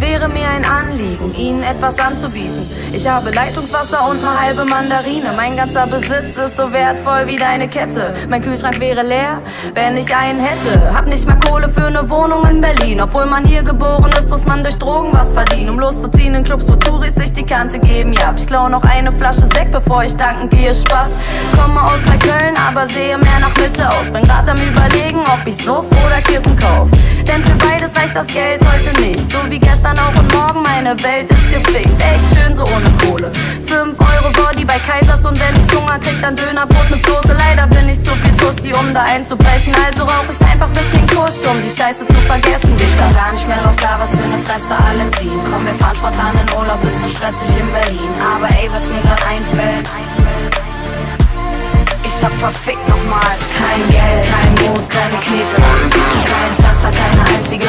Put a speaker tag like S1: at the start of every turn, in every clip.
S1: Wäre mir ein Anliegen liegen, ihnen etwas anzubieten. Ich habe Leitungswasser und eine halbe Mandarine. Mein ganzer Besitz ist so wertvoll wie deine Kette. Mein Kühlschrank wäre leer, wenn ich einen hätte. Hab nicht mal Kohle für eine Wohnung in Berlin. Obwohl man hier geboren ist, muss man durch Drogen was verdienen. Um loszuziehen in Clubs, wo Touris sich die Kante geben. Ja, ich klau noch eine Flasche Sekt, bevor ich danken gehe. Spaß. Komme aus Neukölln, aber sehe mehr nach Mitte aus. Bin grad am überlegen, ob ich Suff oder Kippen kauf. Denn für beides reicht das Geld heute nicht. So wie gestern auch und morgen, meine Welt ist gefickt. Echt schön so ohne Kohle. 5 Euro Body bei Kaisers und wenn ich Hunger krieg, dann Dönerbrot mit Soße. Leider bin ich zu viel Tussi, um da einzubrechen. Also rauch ich einfach bisschen Kusch, um die Scheiße zu vergessen. Ich komm gar nicht mehr drauf klar, was für eine Fresse alle ziehen. Komm, wir fahren spontan in Urlaub, bist zu stressig in Berlin. Aber ey, was mir grad einfällt. Ich hab verfickt nochmal Kein Geld, kein Moos, keine Knete Kein Zaster, keine einzige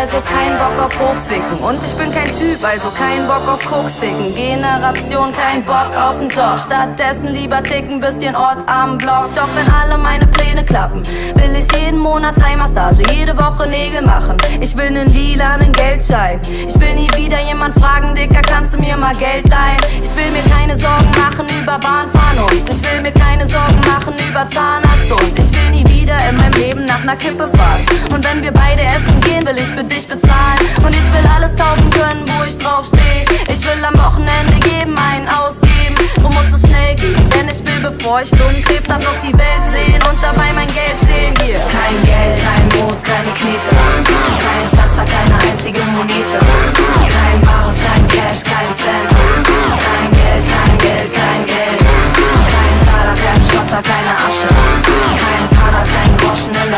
S1: also kein Bock auf Hochficken. Und ich bin kein Typ, also kein Bock auf Koksticken. Generation, kein Bock auf den Job. Stattdessen lieber ticken, bisschen Ort am Block. Doch wenn alle meine Pläne klappen, will ich jeden Monat Thai-Massage, jede Woche Nägel machen. Ich will nen lilanen Geldschein. Ich will nie wieder jemand fragen, Dicker, kannst du mir mal Geld leihen? Ich will mir keine Sorgen machen über Bahnfahren und ich will mir keine Sorgen machen über Zahnarzt und ich will nie wieder in meinem Leben nach ner Kippe fahren. Und wenn wir beide essen gehen, will ich für dich bezahlen. Und ich will alles kaufen können, wo ich draufsteh. Ich will am Wochenende geben, einen ausgeben. Wo muss es schnell gehen? Denn ich will, bevor ich Lungenkrebs hab, noch die Welt sehen und dabei mein Geld sehen hier. Kein Geld, kein Moos, keine Knete.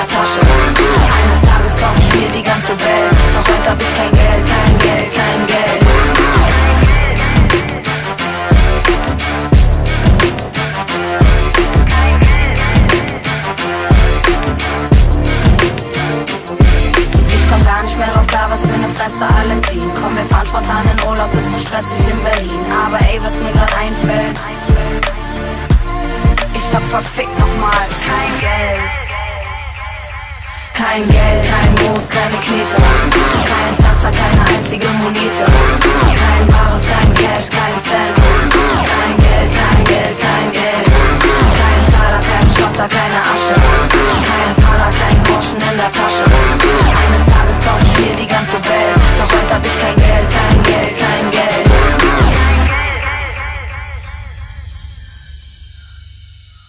S1: Der Tasche. Eines Tages kauf ich mir die ganze Welt. Doch heute hab ich kein Geld, kein Geld, kein Geld. Ich komm gar nicht mehr drauf klar, was für eine Fresse alle ziehen. Komm, wir fahren spontan in Urlaub, bist zu stressig in Berlin. Aber ey, was mir grad einfällt. Ich hab verfickt nochmal. Kein Geld, kein Moos, keine Knete. Kein Sasser, keine einzige Monete. Kein Bares, kein Cash, kein Cent.